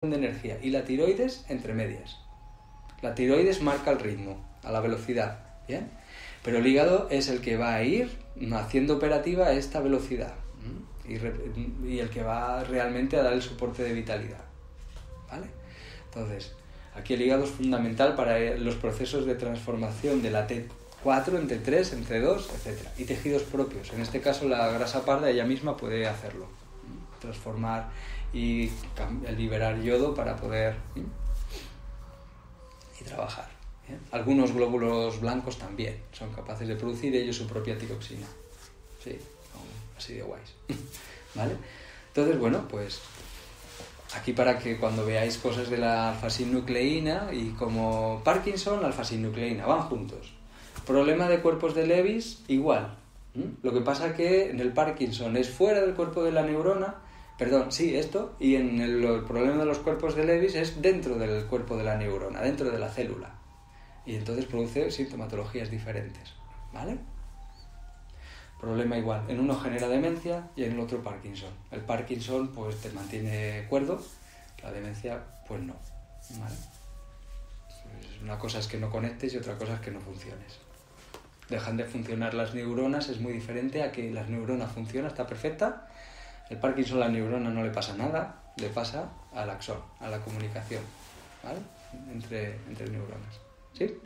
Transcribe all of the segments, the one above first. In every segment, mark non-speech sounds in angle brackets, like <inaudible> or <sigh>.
de energía y la tiroides entre medias. La tiroides marca el ritmo, a la velocidad, ¿bien? Pero el hígado es el que va a ir haciendo operativa esta velocidad y, el que va realmente a dar el soporte de vitalidad, ¿vale? Entonces, aquí el hígado es fundamental para los procesos de transformación de la T4 en T3, en T2, etc. Y tejidos propios. En este caso, la grasa parda ella misma puede hacerlo, transformar y liberar yodo para poder y trabajar. Algunos glóbulos blancos también son capaces de producir ellos su propia tiroxina. Sí, así de guays. <laughs> ¿Vale? Entonces, bueno, pues aquí para que cuando veáis cosas de la alfa-sinucleína y como Parkinson, alfa-sinucleína, van juntos. Problema de cuerpos de Levis, igual. Lo que pasa que en el Parkinson es fuera del cuerpo de la neurona Perdón, sí, esto, y en el, problema de los cuerpos de Levis es dentro del cuerpo de la neurona, dentro de la célula. Y entonces produce sintomatologías diferentes, ¿vale? Problema igual, en uno genera demencia y en el otro Parkinson. El Parkinson pues te mantiene cuerdo, la demencia pues no, ¿vale? Una cosa es que no conectes y otra cosa es que no funciones. Dejan de funcionar las neuronas, es muy diferente a que las neuronas funcionan, está perfecta, el Parkinson a la neurona no le pasa nada, le pasa al axón, a la comunicación, ¿vale? Entre, entre neuronas. ¿Sí?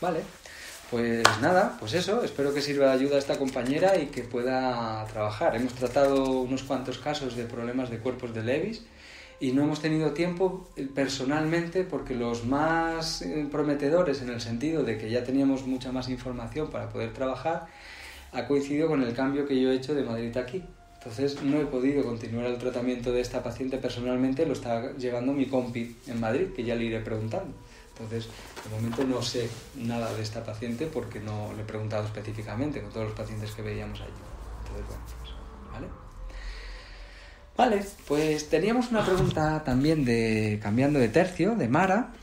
Vale. Pues nada, pues eso, espero que sirva de ayuda a esta compañera y que pueda trabajar. Hemos tratado unos cuantos casos de problemas de cuerpos de Levis y no hemos tenido tiempo eh, personalmente porque los más eh, prometedores en el sentido de que ya teníamos mucha más información para poder trabajar ha coincidido con el cambio que yo he hecho de Madrid aquí. Entonces no he podido continuar el tratamiento de esta paciente personalmente, lo está llevando mi compi en Madrid, que ya le iré preguntando. Entonces, de momento no sé nada de esta paciente porque no le he preguntado específicamente con todos los pacientes que veíamos allí. Entonces, bueno, pues, ¿vale? Vale, pues teníamos una pregunta también de, cambiando de tercio, de Mara,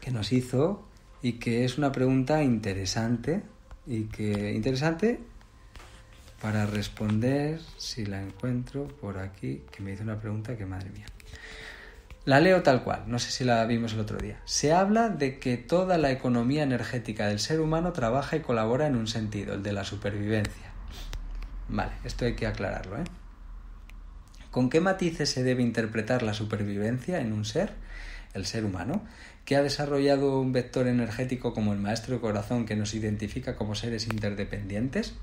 que nos hizo y que es una pregunta interesante y que interesante para responder, si la encuentro por aquí, que me hizo una pregunta que madre mía. La leo tal cual, no sé si la vimos el otro día. Se habla de que toda la economía energética del ser humano trabaja y colabora en un sentido, el de la supervivencia. Vale, esto hay que aclararlo, ¿eh? ¿Con qué matices se debe interpretar la supervivencia en un ser, el ser humano, que ha desarrollado un vector energético como el maestro corazón que nos identifica como seres interdependientes?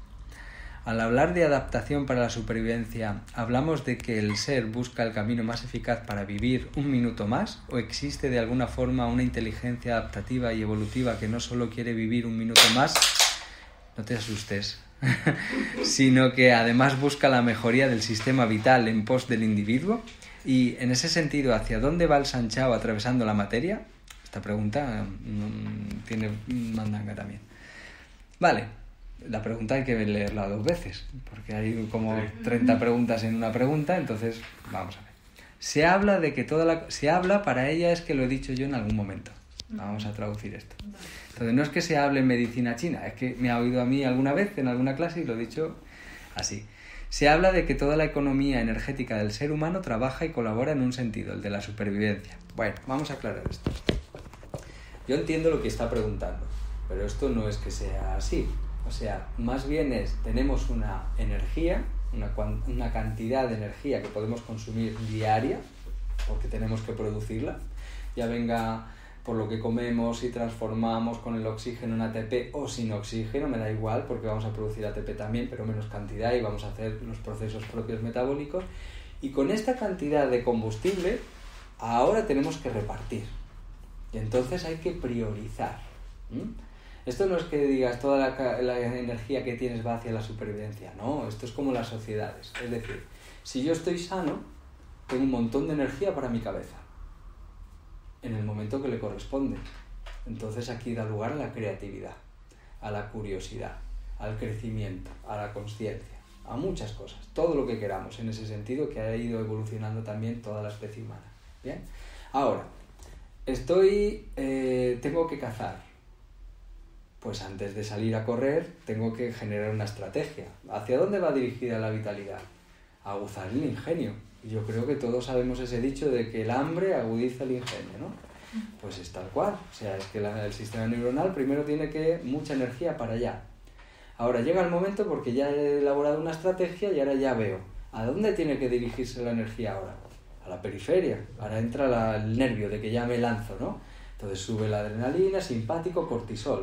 Al hablar de adaptación para la supervivencia, ¿hablamos de que el ser busca el camino más eficaz para vivir un minuto más? ¿O existe de alguna forma una inteligencia adaptativa y evolutiva que no solo quiere vivir un minuto más? No te asustes, <laughs> sino que además busca la mejoría del sistema vital en pos del individuo. Y en ese sentido, ¿hacia dónde va el Sanchao atravesando la materia? Esta pregunta mm, tiene mandanga también. Vale, la pregunta hay que leerla dos veces, porque hay como 30 preguntas en una pregunta, entonces vamos a ver. Se habla de que toda la... Se habla, para ella es que lo he dicho yo en algún momento. Vamos a traducir esto. Entonces no es que se hable en medicina china, es que me ha oído a mí alguna vez en alguna clase y lo he dicho así. Se habla de que toda la economía energética del ser humano trabaja y colabora en un sentido, el de la supervivencia. Bueno, vamos a aclarar esto. Yo entiendo lo que está preguntando, pero esto no es que sea así. O sea, más bien es, tenemos una energía, una, cantidad de energía que podemos consumir diaria, porque tenemos que producirla, ya venga por lo que comemos y transformamos con el oxígeno en ATP o sin oxígeno, me da igual porque vamos a producir ATP también, pero menos cantidad y vamos a hacer los procesos propios metabólicos. Y con esta cantidad de combustible, ahora tenemos que repartir. Y entonces hay que priorizar. Esto no es que digas toda la, energía que tienes va hacia la supervivencia, no, esto es como las sociedades. Es decir, si yo estoy sano, tengo un montón de energía para mi cabeza, en el momento que le corresponde. Entonces aquí da lugar a la creatividad, a la curiosidad, al crecimiento, a la conciencia, a muchas cosas, todo lo que queramos en ese sentido que ha ido evolucionando también toda la especie humana. Bien, ahora, estoy, eh, tengo que cazar, pues antes de salir a correr tengo que generar una estrategia. ¿Hacia dónde va dirigida la vitalidad? A aguzar el ingenio. Yo creo que todos sabemos ese dicho de que el hambre agudiza el ingenio, ¿no? Pues es tal cual. O sea, es que el sistema neuronal primero tiene que mucha energía para allá. Ahora llega el momento porque ya he elaborado una estrategia y ahora ya veo. ¿A dónde tiene que dirigirse la energía ahora? A la periferia. Ahora entra el nervio de que ya me lanzo, ¿no? Entonces sube la adrenalina, simpático, cortisol.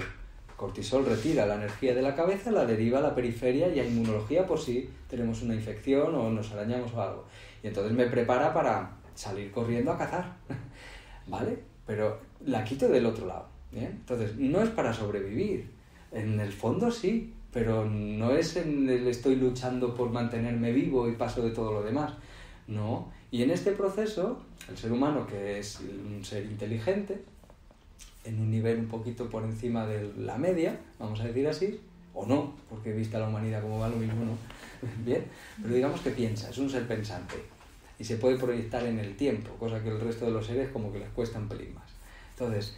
Cortisol retira la energía de la cabeza, la deriva a la periferia y a inmunología por si tenemos una infección o nos arañamos o algo. Y entonces me prepara para salir corriendo a cazar. <laughs> ¿Vale? Pero la quito del otro lado. Entonces, no es para sobrevivir. En el fondo sí, pero no es en el estoy luchando por mantenerme vivo y paso de todo lo demás. No. Y en este proceso, el ser humano, que es un ser inteligente, en un nivel un poquito por encima de la media, vamos a decir así, o no, porque vista la humanidad como va lo mismo, ¿no? <laughs> Bien, pero digamos que piensa, es un ser pensante y se puede proyectar en el tiempo, cosa que el resto de los seres como que les cuesta un pelín más. Entonces,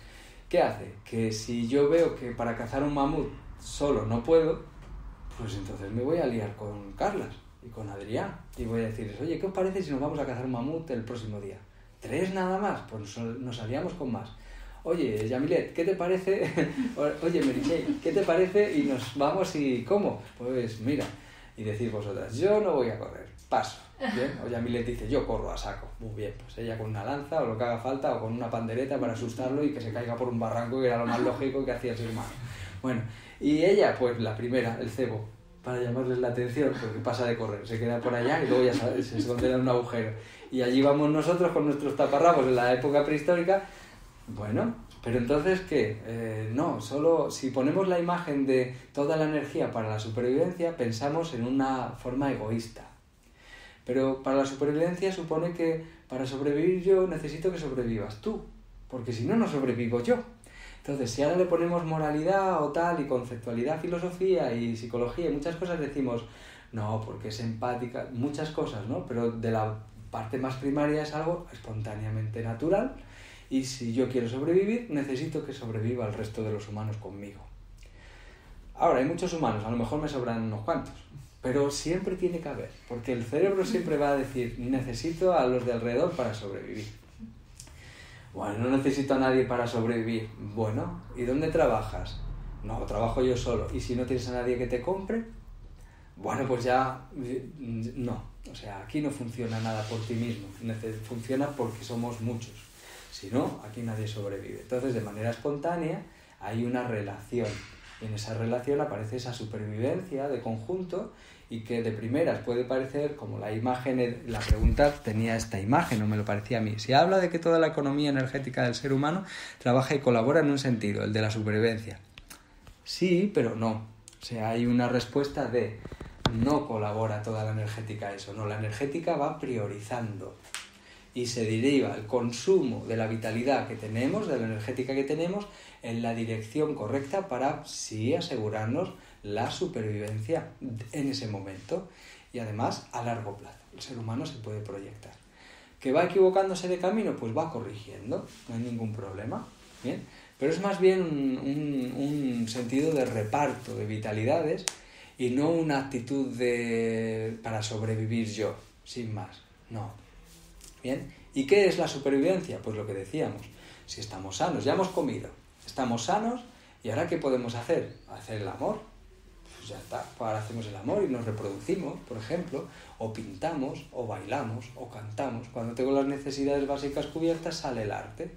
¿qué hace? Que si yo veo que para cazar un mamut solo no puedo, pues entonces me voy a liar con Carlas y con Adrián y voy a decirles, oye, ¿qué os parece si nos vamos a cazar un mamut el próximo día? ¿Tres nada más? Pues nos aliamos con más oye, Yamilet, ¿qué te parece? <laughs> oye, Merichey, ¿qué te parece? Y nos vamos y ¿cómo? Pues mira, y decís vosotras, yo no voy a correr, paso. Bien, o Yamilet dice, yo corro a saco. Muy bien, pues ella con una lanza o lo que haga falta o con una pandereta para asustarlo y que se caiga por un barranco, que era lo más lógico que hacía el ser humano. Bueno, y ella, pues la primera, el cebo, para llamarles la atención, porque pasa de correr, se queda por allá y luego ya se esconde en un agujero. Y allí vamos nosotros con nuestros taparrabos en la época prehistórica bueno, pero entonces, ¿qué? Eh, no, solo si ponemos la imagen de toda la energía para la supervivencia, pensamos en una forma egoísta. Pero para la supervivencia supone que para sobrevivir yo necesito que sobrevivas tú, porque si no, no sobrevivo yo. Entonces, si ahora le ponemos moralidad o tal, y conceptualidad, filosofía y psicología y muchas cosas, decimos, no, porque es empática, muchas cosas, ¿no? Pero de la parte más primaria es algo espontáneamente natural y si yo quiero sobrevivir, necesito que sobreviva el resto de los humanos conmigo. Ahora, hay muchos humanos, a lo mejor me sobran unos cuantos, pero siempre tiene que haber, porque el cerebro siempre va a decir, necesito a los de alrededor para sobrevivir. Bueno, no necesito a nadie para sobrevivir. Bueno, ¿y dónde trabajas? No, trabajo yo solo. ¿Y si no tienes a nadie que te compre? Bueno, pues ya no. O sea, aquí no funciona nada por ti mismo. Funciona porque somos muchos. Si no, aquí nadie sobrevive. Entonces, de manera espontánea, hay una relación. Y en esa relación aparece esa supervivencia de conjunto y que de primeras puede parecer como la imagen, la pregunta tenía esta imagen, no me lo parecía a mí. Se habla de que toda la economía energética del ser humano trabaja y colabora en un sentido, el de la supervivencia. Sí, pero no. O sea, hay una respuesta de no colabora toda la energética a eso, no, la energética va priorizando y se deriva el consumo de la vitalidad que tenemos, de la energética que tenemos, en la dirección correcta para sí asegurarnos la supervivencia en ese momento y además a largo plazo. El ser humano se puede proyectar. ¿Que va equivocándose de camino? Pues va corrigiendo, no hay ningún problema. ¿bien? Pero es más bien un, un sentido de reparto de vitalidades y no una actitud de para sobrevivir yo, sin más. No, ¿y qué es la supervivencia? Pues lo que decíamos, si estamos sanos, ya hemos comido, estamos sanos, ¿y ahora qué podemos hacer? Hacer el amor. Pues ya está, ahora hacemos el amor y nos reproducimos, por ejemplo, o pintamos, o bailamos, o cantamos. Cuando tengo las necesidades básicas cubiertas, sale el arte.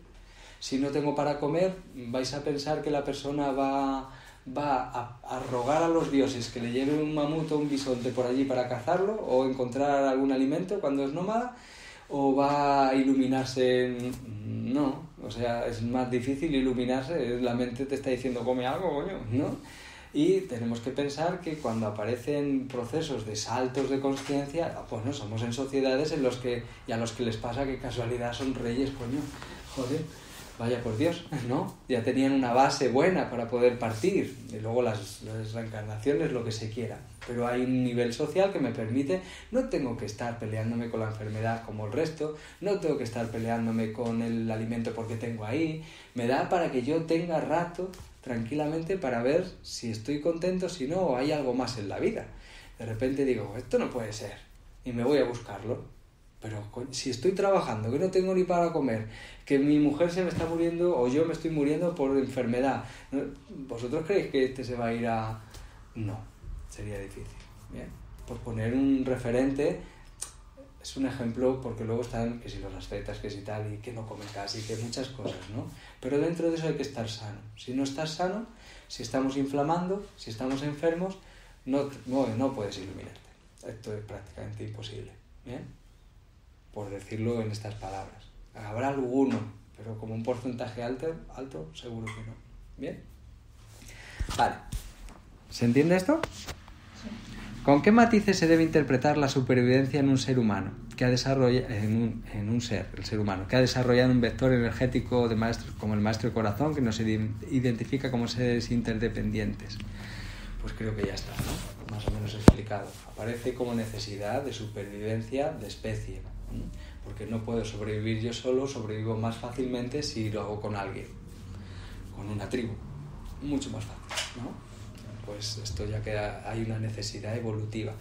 Si no tengo para comer, vais a pensar que la persona va, va a, a, rogar a los dioses que le lleve un mamut o un bisonte por allí para cazarlo o encontrar algún alimento cuando es nómada o va a iluminarse. No, o sea, es más difícil iluminarse, la mente te está diciendo come algo, coño, ¿no? Y tenemos que pensar que cuando aparecen procesos de saltos de conciencia, pues no, somos en sociedades en los que, y a los que les pasa que casualidad son reyes, coño, joder vaya por Dios, <laughs> ¿no? Ya tenían una base buena para poder partir, y luego las, las, reencarnaciones, lo que se quiera. Pero hay un nivel social que me permite, no tengo que estar peleándome con la enfermedad como el resto, no tengo que estar peleándome con el alimento porque tengo ahí, me da para que yo tenga rato tranquilamente para ver si estoy contento, si no, o hay algo más en la vida. De repente digo, esto no puede ser, y me voy a buscarlo. Pero si estoy trabajando, que no tengo ni para comer, que mi mujer se me está muriendo o yo me estoy muriendo por enfermedad, ¿vosotros creéis que este se va a ir a...? No, sería difícil. ¿bien? Por poner un referente, es un ejemplo porque luego están que si los ascetas, que si tal, y que no comen casi, que muchas cosas, ¿no? Pero dentro de eso hay que estar sano. Si no estás sano, si estamos inflamando, si estamos enfermos, no, no, no puedes iluminarte. Esto es prácticamente imposible. ¿Bien? Por decirlo en estas palabras. Habrá alguno, pero como un porcentaje alto, alto seguro que no. ¿Bien? Vale. ¿Se entiende esto? ¿Con qué matices se debe interpretar la supervivencia en un ser humano, que ha desarrollado, en un, en un ser, el ser humano, que ha desarrollado un vector energético de maestro, como el maestro corazón, que nos identifica como seres interdependientes? Pues creo que ya está, ¿no? Más o menos explicado. Aparece como necesidad de supervivencia de especie, porque no puedo sobrevivir yo solo, sobrevivo más fácilmente si lo hago con alguien, con una tribu, mucho más fácil, ¿no? pues esto ya que hay una necesidad evolutiva.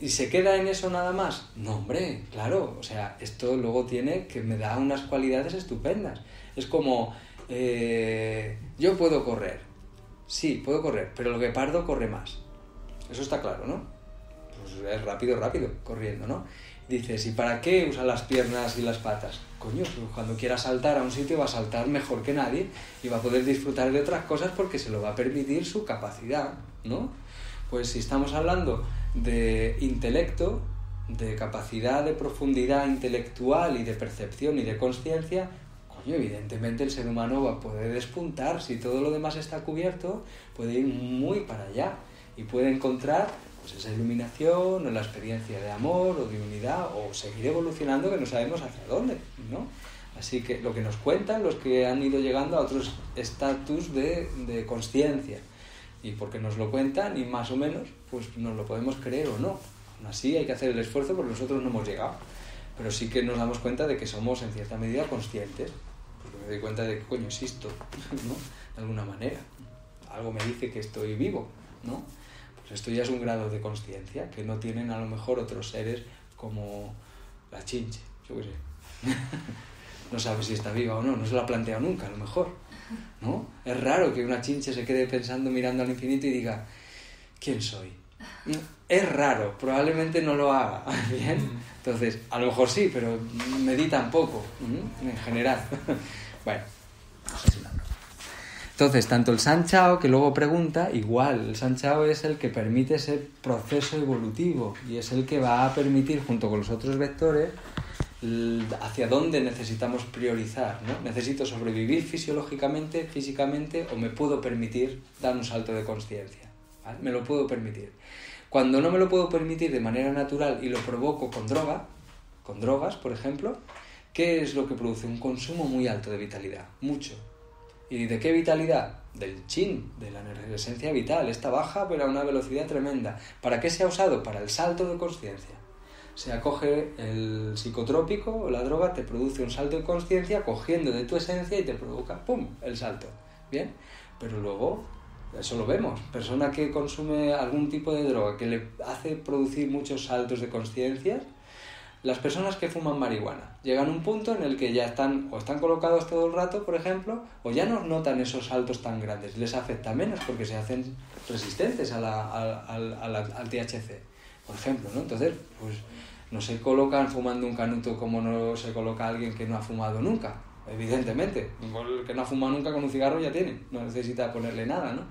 ¿Y se queda en eso nada más? No, hombre, claro, o sea, esto luego tiene que me da unas cualidades estupendas. Es como, eh, yo puedo correr, sí, puedo correr, pero lo que pardo corre más. Eso está claro, ¿no? Pues es rápido, rápido, corriendo, ¿no? Dices, ¿y para qué usa las piernas y las patas? Coño, pues cuando quiera saltar a un sitio va a saltar mejor que nadie y va a poder disfrutar de otras cosas porque se lo va a permitir su capacidad, ¿no? Pues si estamos hablando de intelecto, de capacidad de profundidad intelectual y de percepción y de conciencia, coño, evidentemente el ser humano va a poder despuntar. Si todo lo demás está cubierto, puede ir muy para allá y puede encontrar pues esa iluminación o la experiencia de amor o de unidad o seguir evolucionando que no sabemos hacia dónde, ¿no? Así que lo que nos cuentan los que han ido llegando a otros estatus de, de conciencia y porque nos lo cuentan y más o menos pues nos lo podemos creer o no. Aún así hay que hacer el esfuerzo porque nosotros no hemos llegado, pero sí que nos damos cuenta de que somos en cierta medida conscientes, porque me doy cuenta de que coño existo, <laughs> ¿no? De alguna manera. Algo me dice que estoy vivo, ¿no? Pues esto ya es un grado de conciencia que no tienen a lo mejor otros seres como la chinche, yo qué sé. <laughs> no sabe si está viva o no, no se lo ha planteado nunca, a lo mejor. ¿no? Es raro que una chinche se quede pensando, mirando al infinito y diga, ¿quién soy? Es raro, probablemente no lo haga, <laughs> ¿bien? Entonces, a lo mejor sí, pero medita un poco, en general. <laughs> bueno, entonces, tanto el Sanchao, que luego pregunta, igual, el Sanchao es el que permite ese proceso evolutivo y es el que va a permitir, junto con los otros vectores, hacia dónde necesitamos priorizar. ¿no? ¿Necesito sobrevivir fisiológicamente, físicamente, o me puedo permitir dar un salto de conciencia? Me lo puedo permitir. Cuando no me lo puedo permitir de manera natural y lo provoco con droga, con drogas, por ejemplo, ¿qué es lo que produce? Un consumo muy alto de vitalidad, mucho ¿Y de qué vitalidad? Del chin, de la esencia vital. Esta baja pero a una velocidad tremenda. ¿Para qué se ha usado? Para el salto de conciencia. Se acoge el psicotrópico o la droga, te produce un salto de conciencia cogiendo de tu esencia y te provoca, ¡pum!, el salto. ¿Bien? Pero luego, eso lo vemos. Persona que consume algún tipo de droga que le hace producir muchos saltos de conciencia, las personas que fuman marihuana llegan a un punto en el que ya están o están colocados todo el rato, por ejemplo, o ya no notan esos saltos tan grandes, les afecta menos porque se hacen resistentes a la, al THC, por ejemplo, ¿no? Entonces, pues no se colocan fumando un canuto como no se coloca alguien que no ha fumado nunca, evidentemente. El que no ha fumado nunca con un cigarro ya tiene, no necesita ponerle nada, ¿no?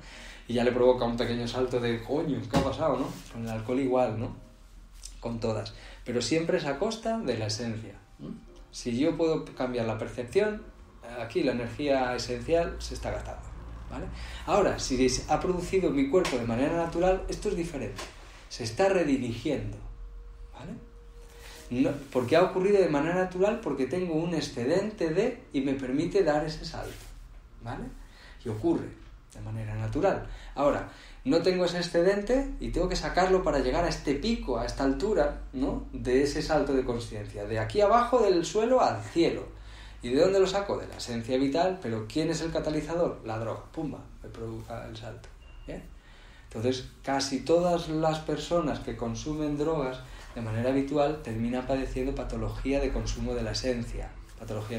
Y ya le provoca un pequeño salto de coño, ¿qué ha pasado, no? Con el alcohol igual, ¿no? Con todas pero siempre es a costa de la esencia. Si yo puedo cambiar la percepción, aquí la energía esencial se está gastando. Ahora, si ha producido mi cuerpo de manera natural, esto es diferente. Se está redirigiendo. ¿vale? Porque ha ocurrido de manera natural porque tengo un excedente de y me permite dar ese salto. ¿vale? Y ocurre de manera natural. Ahora, no tengo ese excedente y tengo que sacarlo para llegar a este pico, a esta altura, ¿no? De ese salto de conciencia, de aquí abajo del suelo al cielo. ¿Y de dónde lo saco? De la esencia vital, pero ¿quién es el catalizador? La droga, pumba, me provoca el salto. Entonces, casi todas las personas que consumen drogas de manera habitual terminan padeciendo patología de consumo de la esencia, patología